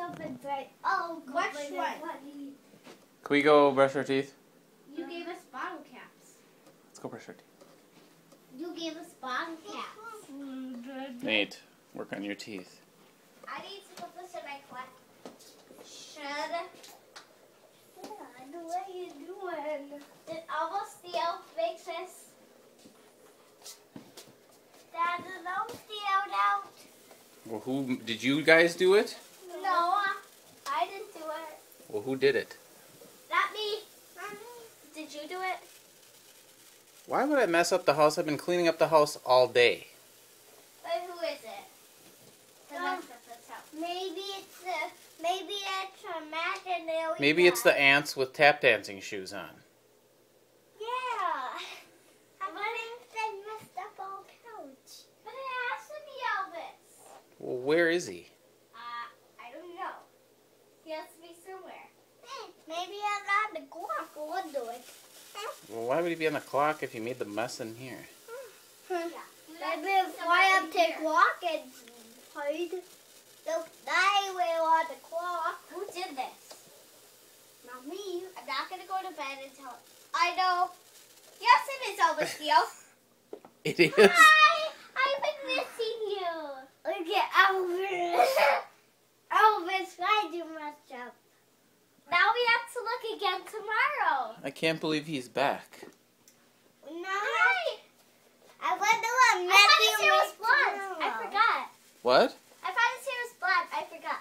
something very. Oh, Which good, one? buddy. Can we go brush our teeth? You gave us bottle caps. Let's go brush our teeth. You gave us bottle caps. Nate, work on your teeth. I need to put this in my collection. Dad, what are you doing? Did almost the elf makes this? Dad, don't steal out. Well, who did you guys do it? No, I didn't do it. Well, who did it? Not me. Did you do it? Why would I mess up the house? I've been cleaning up the house all day. But who is it? The Um, mess up this house. Maybe it's a, maybe it's imaginary. Maybe it's the ants with tap dancing shoes on. Yeah. I think they messed up our couch. But it has to be Elvis. Well, where is he? Uh, I don't know. He has to be somewhere. Maybe I got the clock will do it. Well, why would he be on the clock if he made the mess in here? Maybe That's if I have somebody to here. clock and hide, so they will on the clock. Who did this? Not me. I'm not gonna go to bed until I know. Yes, it is Elvis Theo. It is. Hi, I've been missing you. Look at Elvis. Elvis, why you messed up? Now we have to look again tomorrow. I can't believe he's back. No. Hi. I wonder what I thought Matthew his hair was missed blonde. I forgot. What? I thought his hair was blonde. I forgot.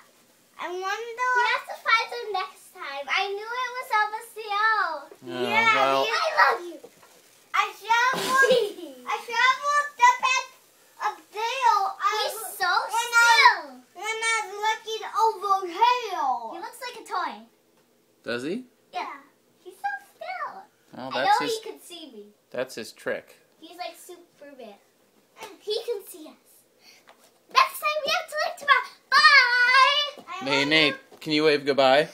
I We wonder. have to find him next time. I knew it was Elvis Theo. Oh, Yeah, well, I love you. I should look. I should look up at up there. I He's was- so when still. I, when I was looking over here. He looks like a toy. does he? Yeah. He's so still. I that's know his. he can see me. That's his trick. He's like Superman. He can see us. Next time we have to look tomorrow. Bye. I Hey, Nate, can you wave goodbye?